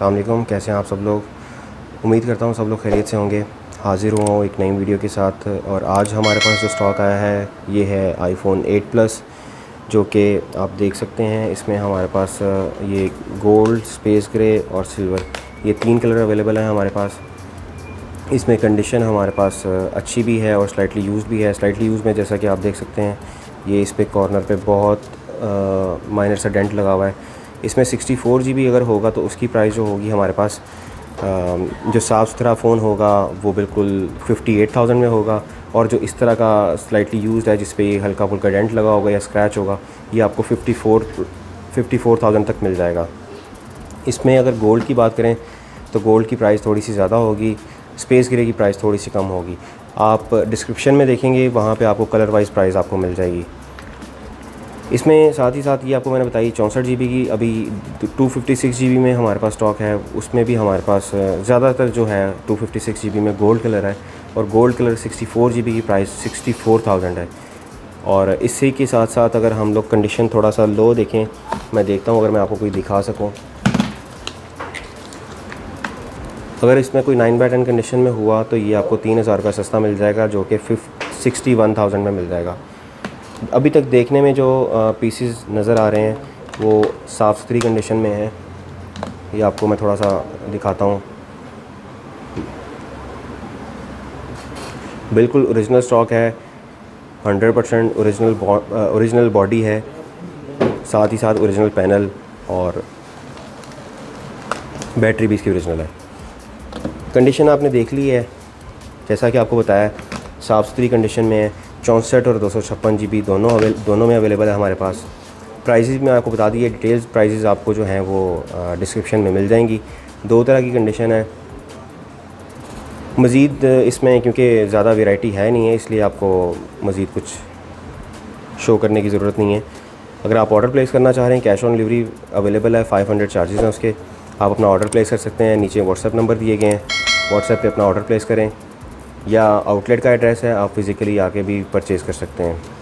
अल्लाम कैसे हैं आप सब लोग? उम्मीद करता हूँ सब लोग खैरियत से होंगे। हाज़िर हुआ हूँ एक नई वीडियो के साथ और आज हमारे पास जो स्टॉक आया है, ये है आईफोन 8 प्लस जो कि आप देख सकते हैं। इसमें हमारे पास, ये गोल्ड स्पेस ग्रे और सिल्वर ये तीन कलर अवेलेबल हैं हमारे पास। इसमें कंडीशन हमारे पास, अच्छी भी है और स्लाइटली यूज़ भी है। स्लाइटली यूज़ में जैसा कि आप देख सकते हैं, ये इस पर कॉर्नर पे बहुत माइनर सा डेंट लगा हुआ है। इसमें सिक्सटी फ़ोर जी बी अगर होगा तो उसकी प्राइस जो होगी हमारे पास जो साफ़ सुथरा फ़ोन होगा वो बिल्कुल फिफ्टी एट थाउज़ेंड में होगा और जो इस तरह का स्लाइटली यूज़ है जिस पे ये हल्का फुल्का डेंट लगा होगा या स्क्रैच होगा, ये आपको fifty four fifty four thousand तक मिल जाएगा। इसमें अगर गोल्ड की बात करें तो गोल्ड की प्राइस थोड़ी सी ज़्यादा होगी स्पेस ग्रे की प्राइस थोड़ी सी कम होगी। आप डिस्क्रिप्शन में देखेंगे, वहाँ पे आपको कलर वाइज प्राइस आपको मिल जाएगी। इसमें साथ ही साथ ये आपको मैंने बताई चौंसठ जी की, अभी टू फिफ्टी सिक्स जी में हमारे पास स्टॉक है, उसमें भी हमारे पास ज़्यादातर जो है टू फिफ्टी सिक्स जी में गोल्ड कलर है और gold colour sixty four G की प्राइस सिक्सटी फोर थाउज़ेंड है। और इसी के साथ साथ अगर हम लोग कंडीशन थोड़ा सा लो देखें, मैं देखता हूँ, अगर मैं आपको कोई दिखा सकूँ। अगर इसमें कोई नाइन बाई टेन कंडीशन में हुआ तो ये आपको तीन हज़ार का सस्ता मिल जाएगा, जो कि फिफ्ट सिक्सटी वन थाउज़ेंड में मिल जाएगा। अभी तक देखने में जो पीसीस नज़र आ रहे हैं, वो साफ़ सुथरी कंडीशन में है। ये आपको मैं थोड़ा सा दिखाता हूँ। बिल्कुल ओरिजिनल स्टॉक है। Hundred percent original original body है। साथ ही साथ ओरिजिनल पैनल और बैटरी भी इसकी ओरिजिनल है। कंडीशन आपने देख ली है। जैसा कि आपको बताया, साफ़ सुथरी कंडीशन में है। चौंसठ और दो सौ छप्पन जी बी दोनों अवेल, दोनों में अवेलेबल है हमारे पास। प्राइसेस में आपको बता दिए डिटेल्स प्राइसेस आपको जो हैं वो डिस्क्रिप्शन में मिल जाएँगी। दो तरह की कंडीशन है। मज़ीद इसमें, क्योंकि ज़्यादा वेराइटी है नहीं है, इसलिए आपको मज़ीद कुछ शो करने की ज़रूरत नहीं है। अगर आप ऑर्डर प्लेस करना चाह रहे हैं, कैश ऑन डिलीवरी अवेलेबल है, फाइव हंड्रेड चार्जेज़ हैं उसके। आप अपना ऑर्डर प्लेस कर सकते हैं, नीचे व्हाट्सएप नंबर दिए गए हैं। व्हाट्सएप पे अपना ऑर्डर प्लेस करें। या आउटलेट का एड्रेस है आप फिज़िकली आके भी परचेज़ कर सकते हैं।